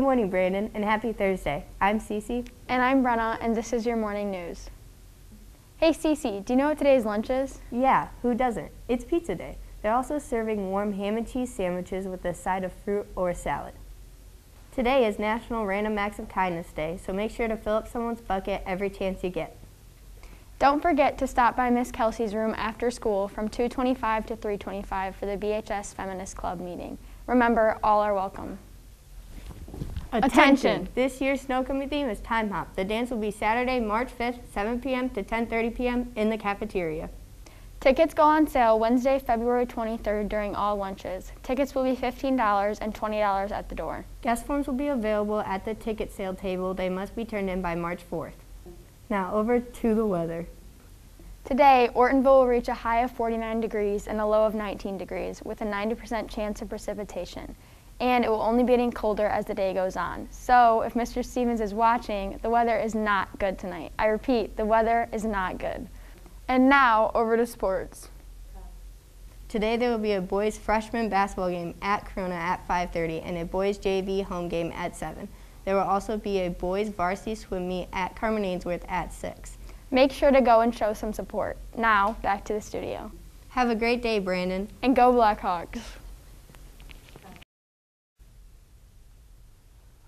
morning, Brandon, and happy Thursday. I'm Cece. And I'm Brenna, and this is your morning news. Hey Cece, do you know what today's lunch is? Yeah, who doesn't? It's pizza day. They're also serving warm ham and cheese sandwiches with a side of fruit or salad. Today is National Random Acts of Kindness Day, so make sure to fill up someone's bucket every chance you get. Don't forget to stop by Miss Kelsey's room after school from 225 to 325 for the BHS Feminist Club meeting. Remember, all are welcome. Attention! This year's snow Snowcoming theme is Time Hop. The dance will be Saturday, March 5th, 7 p.m. to 10.30 p.m. in the cafeteria. Tickets go on sale Wednesday, February 23rd during all lunches. Tickets will be $15 and $20 at the door. Guest forms will be available at the ticket sale table. They must be turned in by March 4th. Now over to the weather. Today, Ortonville will reach a high of 49 degrees and a low of 19 degrees with a 90% chance of precipitation. And it will only be getting colder as the day goes on. So, if Mr. Stevens is watching, the weather is not good tonight. I repeat, the weather is not good. And now, over to sports. Today there will be a boys freshman basketball game at Corunna at 5.30 and a boys JV home game at 7. There will also be a boys varsity swim meet at Carman Ainsworth at 6. Make sure to go and show some support. Now, back to the studio. Have a great day, Brandon. And go Blackhawks.